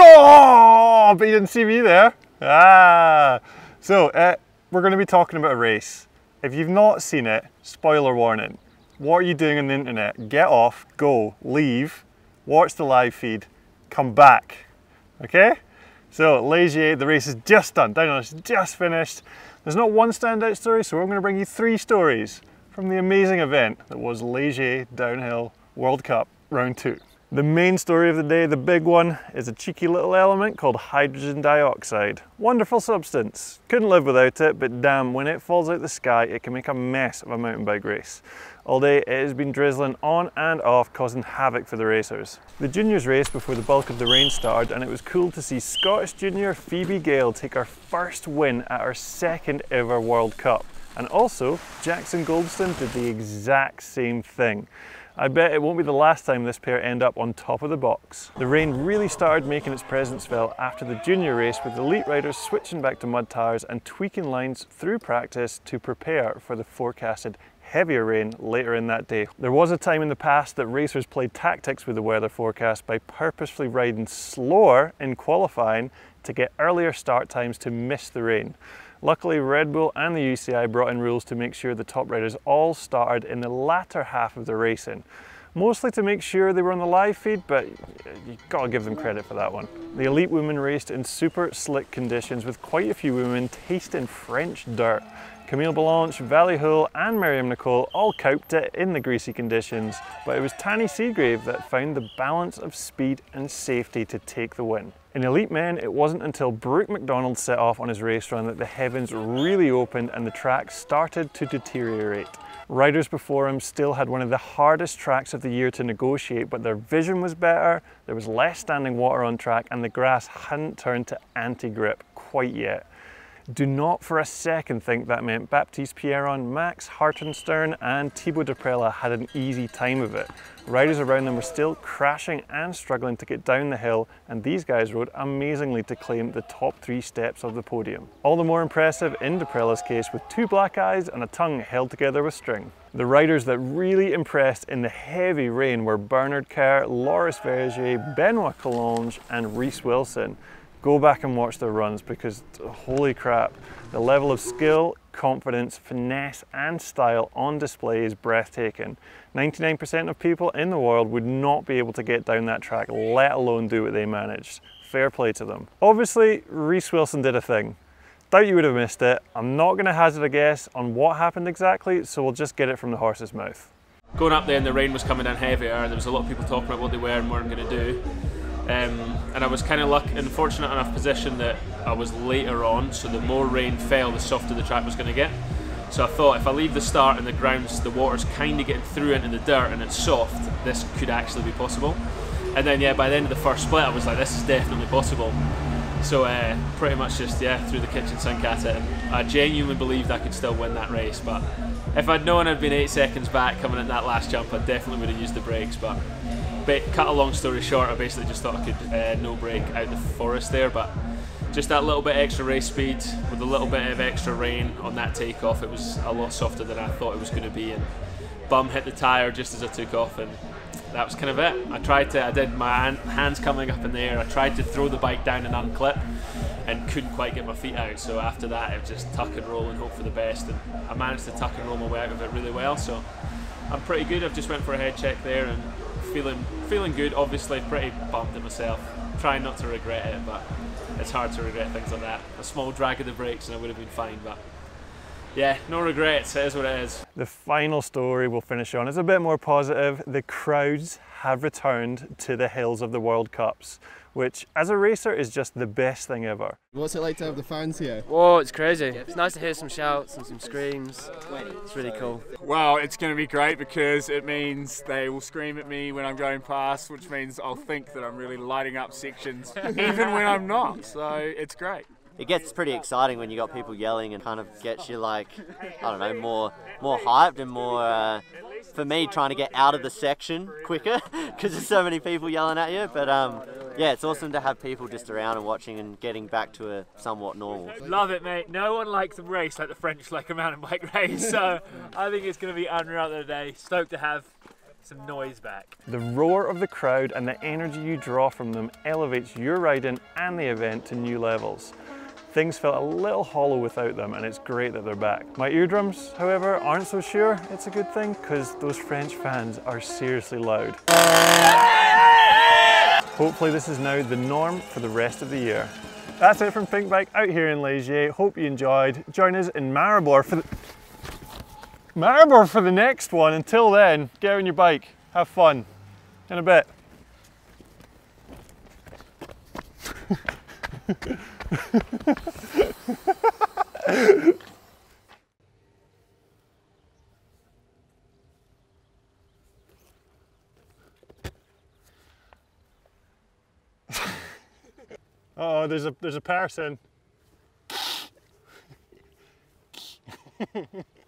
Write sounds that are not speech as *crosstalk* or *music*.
Oh, but you didn't see me there. Ah. So, uh, we're going to be talking about a race. If you've not seen it, spoiler warning. What are you doing on the internet? Get off, go, leave, watch the live feed, come back. Okay? So, Les Gets, the race is just done. Down on it's just finished. There's not one standout story, so we're going to bring you three stories from the amazing event that was Les Gets Downhill World Cup Round 2. The main story of the day, the big one, is a cheeky little element called hydrogen dioxide. Wonderful substance. Couldn't live without it, but damn, when it falls out the sky, it can make a mess of a mountain bike race. All day it has been drizzling on and off, causing havoc for the racers. The juniors raced before the bulk of the rain started, and it was cool to see Scottish junior Phoebe Gale take her first win at her second ever World Cup. And also, Jackson Goldstone did the exact same thing. I bet it won't be the last time this pair end up on top of the box. The rain really started making its presence felt after the junior race with elite riders switching back to mud tires and tweaking lines through practice to prepare for the forecasted heavier rain later in that day. There was a time in the past that racers played tactics with the weather forecast by purposefully riding slower in qualifying to get earlier start times to miss the rain. Luckily, Red Bull and the UCI brought in rules to make sure the top riders all started in the latter half of the racing. Mostly to make sure they were on the live feed, but you gotta give them credit for that one. The elite women raced in super slick conditions with quite a few women tasting French dirt. Camille Balanche, Vali Höll and Myriam Nicole all coped it in the greasy conditions, but it was Tahnée Seagrave that found the balance of speed and safety to take the win. In elite men, it wasn't until Brook Macdonald set off on his race run that the heavens really opened and the track started to deteriorate. Riders before him still had one of the hardest tracks of the year to negotiate, but their vision was better, there was less standing water on track, and the grass hadn't turned to anti-grip quite yet. Do not for a second think that meant Baptiste Pierron, Max Hartenstern and Thibaut Daprela had an easy time of it. Riders around them were still crashing and struggling to get down the hill and these guys rode amazingly to claim the top three steps of the podium. All the more impressive in Daprela's case with two black eyes and a tongue held together with string. The riders that really impressed in the heavy rain were Bernard Kerr, Loris Vergier, Benoit Coulanges and Reece Wilson go back and watch their runs because holy crap, the level of skill, confidence, finesse and style on display is breathtaking. 99% of people in the world would not be able to get down that track, let alone do what they managed. Fair play to them. Obviously, Reece Wilson did a thing. Doubt you would have missed it. I'm not going to hazard a guess on what happened exactly, so we'll just get it from the horse's mouth. Going up there and the rain was coming in heavier, and there was a lot of people talking about what they were and weren't going to do. Um, and I was kind of lucky, in fortunate enough position that I was later on, so the more rain fell, the softer the track was going to get. So I thought if I leave the start and the grounds, the water's kind of getting through into the dirt and it's soft, this could actually be possible. And then yeah, by the end of the first split, I was like, this is definitely possible. So uh, pretty much just yeah, threw the kitchen sink at it. And I genuinely believed I could still win that race, but if I'd known I'd been eight seconds back coming in that last jump, I definitely would have used the brakes. But cut a long story short, I basically just thought I could uh, no brake out the forest there, but just that little bit extra race speed with a little bit of extra rain on that takeoff, it was a lot softer than I thought it was going to be, and bum hit the tyre just as I took off, and that was kind of it. I tried to, I did my hands coming up in the air, I tried to throw the bike down and unclip, and couldn't quite get my feet out. So after that, it was just tuck and roll and hope for the best, and I managed to tuck and roll my way out of it really well. So I'm pretty good. I've just went for a head check there and feeling feeling good. Obviously, pretty bummed at myself. Trying not to regret it, but it's hard to regret things like that. A small drag of the brakes and I would have been fine, but yeah, no regrets. It is what it is. The final story we'll finish on is a bit more positive. The crowds have returned to the hills of the World Cups which as a racer is just the best thing ever. What's it like to have the fans here? Whoa, it's crazy. It's nice to hear some shouts and some screams. It's really cool. Well, it's going to be great because it means they will scream at me when I'm going past, which means I'll think that I'm really lighting up sections, *laughs* even when I'm not. So it's great it gets pretty exciting when you got people yelling and kind of gets you like I don't know more more hyped and more uh, for me trying to get out of the section quicker *laughs* because there's so many people yelling at you but um, yeah, it's awesome to have people just around and watching and getting back to a somewhat normal. Love it, mate. No one likes a race like the French like a mountain bike *laughs* race, so I think it's going to be unreal today. Stoked to have some noise back. The roar of the crowd and the energy you draw from them elevates your riding and the event to new levels. Things felt a little hollow without them and it's great that they're back. My eardrums, however, aren't so sure it's a good thing because those French fans are seriously loud. Hopefully this is now the norm for the rest of the year. That's it from Pinkbike out here in Les Gets. Hope you enjoyed. Join us in Maribor for the Maribor for the next one. Until then, get on your bike, have fun. In a bit. *laughs* *laughs* oh, there's a there's a person. *laughs*